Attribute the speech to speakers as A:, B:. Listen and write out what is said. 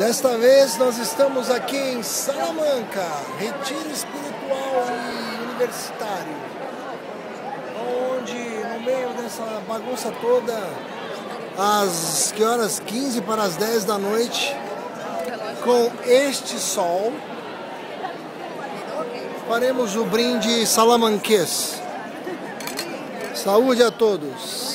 A: Desta vez nós estamos aqui em Salamanca, retiro espiritual e universitário, onde no meio dessa bagunça toda, às que horas 15 para as 10 da noite, com este sol, faremos o brinde salamanquês. Saúde a todos!